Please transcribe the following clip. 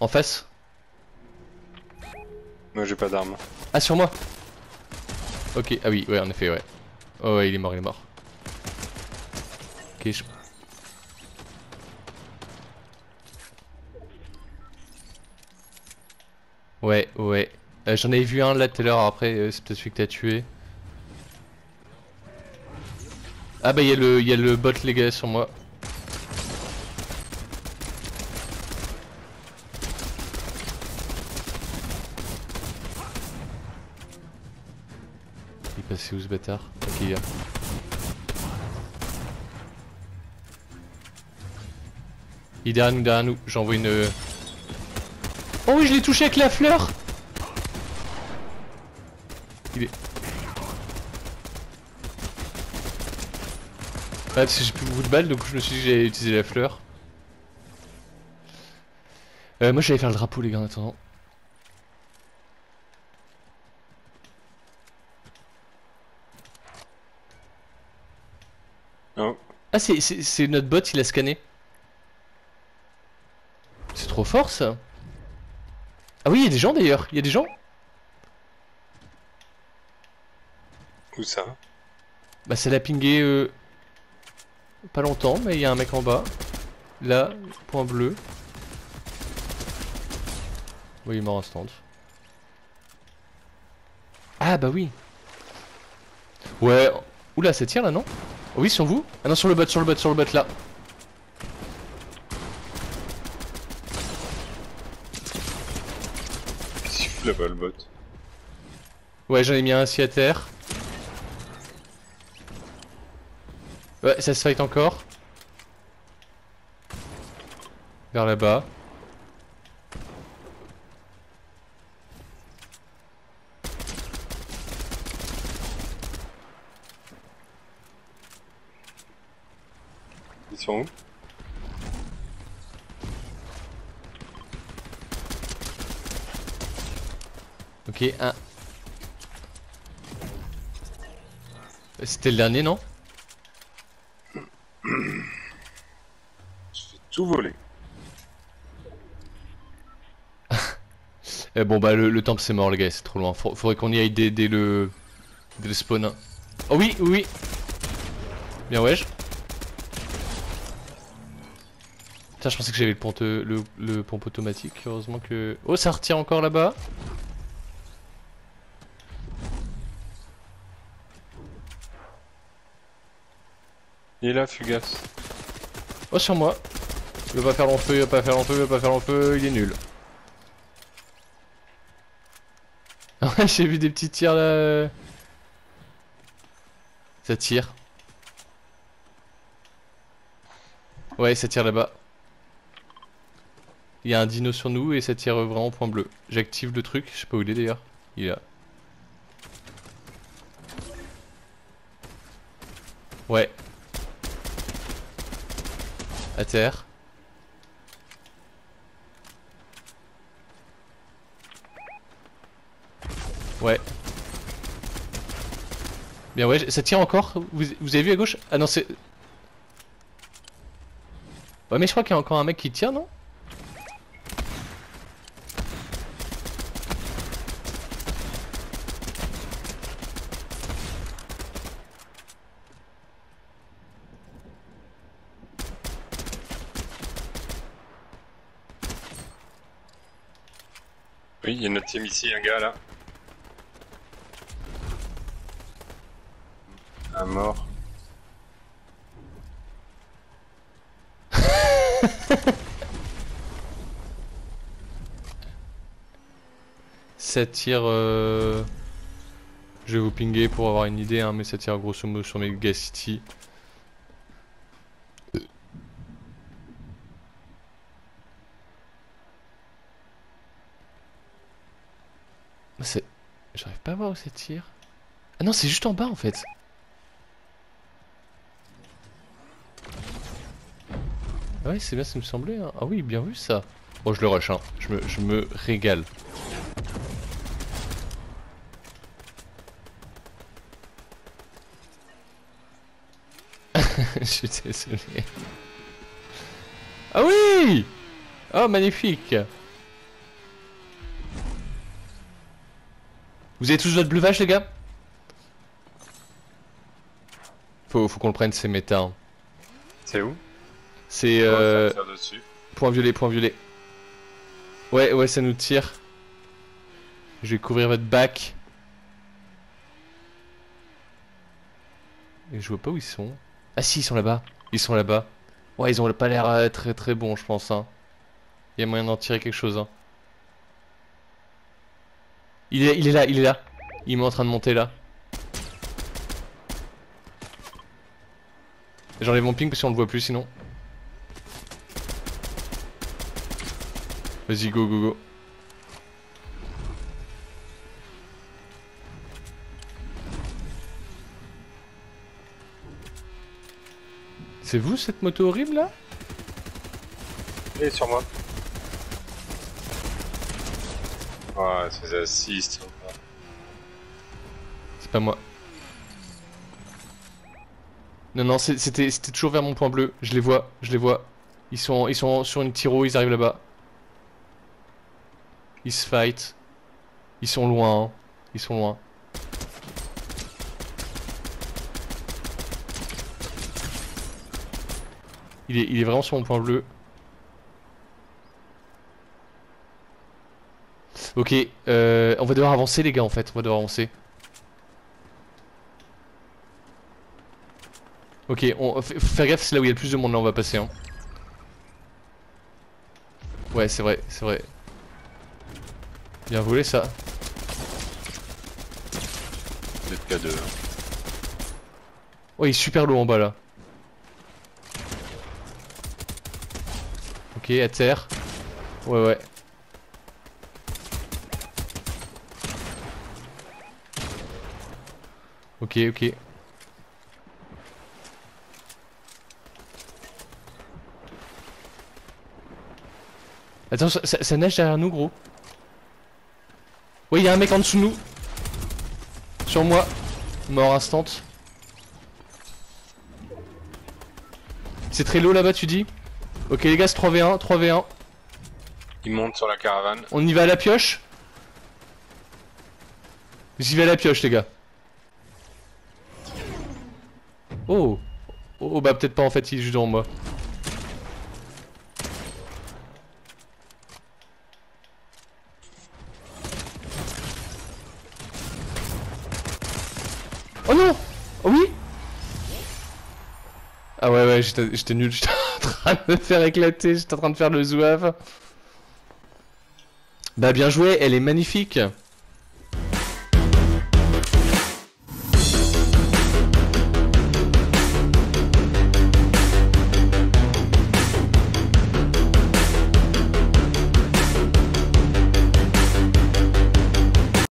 En face Moi j'ai pas d'armes. Ah, sur moi Ok, ah oui, ouais, en effet, ouais. Oh, ouais, il est mort, il est mort. Ok, je... Ouais, ouais. Euh, J'en avais vu un là tout à l'heure, après, euh, c'est peut-être celui que t'as tué. Ah bah, il y, a le- y a le bot, les gars, sur moi. Il est passé où ce bâtard Ok, il là. Il est derrière nous, derrière nous. J'envoie une... euh, Oh oui, je l'ai touché avec la fleur Il est... Ah, parce que j'ai plus beaucoup de balles, donc je me suis dit que j'allais utiliser la fleur. Euh, moi j'allais faire le drapeau les gars en attendant. Ah c'est notre bot, il a scanné. C'est trop fort ça. Ah oui, il y a des gens d'ailleurs, il y a des gens. Où ça? Bah ça l'a pingé euh, pas longtemps, mais il y a un mec en bas. Là, point bleu. Oui, il est mort instant. Ah bah oui. Ouais. Oula, ça tire là, non? Oui, sur vous? Ah non, sur le bot, sur le bot, sur le bot là. Là-bas le bot Ouais, j'en ai mis un assis à terre. Ouais, ça se fight encore. Vers là-bas. Sont où Ok, un. C'était le dernier, non Je fais tout voler. Eh bon bah le, le temple c'est mort les gars, c'est trop loin. Faut- faudrait qu'on y aille dès, dès le... dès le spawn. Oh oui, oui, oui. Bien wesh. Putain, je pensais que j'avais le, pompe- le, le pompe automatique. Heureusement que... Oh, ça retire encore là-bas. Il est là, fugace. Oh, sur moi. Il va pas faire long feu, il va pas faire long feu, il va pas faire long feu, il est nul. J'ai vu des petits tirs là. Ça tire. Ouais, ça tire là-bas. Il y a un dino sur nous et ça tire vraiment point bleu. J'active le truc, je sais pas où il est d'ailleurs. Il est là. Ouais. À terre. Ouais. Bien ouais, ça tire encore. Vous, vous avez vu à gauche? Ah non, c'est... Ouais mais je crois qu'il y a encore un mec qui tire, non? Oui, il y a notre team ici, un gars là. Un mort. Ça tire... Euh... Je vais vous pinguer pour avoir une idée, hein, mais ça tire grosso modo sur Mega City. C'est... J'arrive pas à voir où ça tire. Ah non, c'est juste en bas en fait. Ah Ouais, c'est bien qui me semblait. hein. Ah oui, bien vu ça. Bon, je le rush, hein. Je me, je me régale. je suis désolé. Ah oui Oh, magnifique Vous avez tous votre bleu vache les gars? Faut, faut qu'on le prenne, c'est méta. hein. C'est où? C'est euh, point violet, point violet. Ouais, ouais, ça nous tire. Je vais couvrir votre bac. Et je vois pas où ils sont. Ah si, ils sont là-bas. Ils sont là-bas. Ouais, ils ont pas l'air euh, très très bons, je pense. Hein. Il y a moyen d'en tirer quelque chose. Hein. Il est, il est là, il est là. Il est en train de monter là. J'enlève mon ping parce qu'on le voit plus sinon. Vas-y, go, go, go. C'est vous cette moto horrible là? Il est sur moi. Ouais, c'est des assists. C'est pas moi. Non, non, c'était toujours vers mon point bleu. Je les vois, je les vois. Ils sont, ils sont sur une tiro, ils arrivent là-bas. Ils se fight. Ils sont loin, hein. Ils sont loin. Il est, il est vraiment sur mon point bleu. Ok, euh, on va devoir avancer les gars en fait, on va devoir avancer. Ok, on, f- faire gaffe, c'est là où il y a le plus de monde là, on va passer. Hein. Ouais, c'est vrai, c'est vrai. Bien volé ça. Vous êtes qu'à deux. hein. Oh, il est super lourd en bas là. Ok, à terre. Ouais, ouais. Ok, ok. Attends, ça, ça- ça neige derrière nous, gros. Oui, il y a un mec en dessous de nous. Sur moi. Mort instant. C'est très low là-bas, tu dis? Ok, les gars, c'est 3v1, 3v1. Il monte sur la caravane. On y va à la pioche? J'y vais à la pioche, les gars. Oh. Oh, bah peut-être pas en fait, il est juste devant moi. Oh non. Oh oui. Ah ouais ouais, j'étais nul, j'étais en train de me faire éclater, j'étais en train de faire le zouave. Bah bien joué, elle est magnifique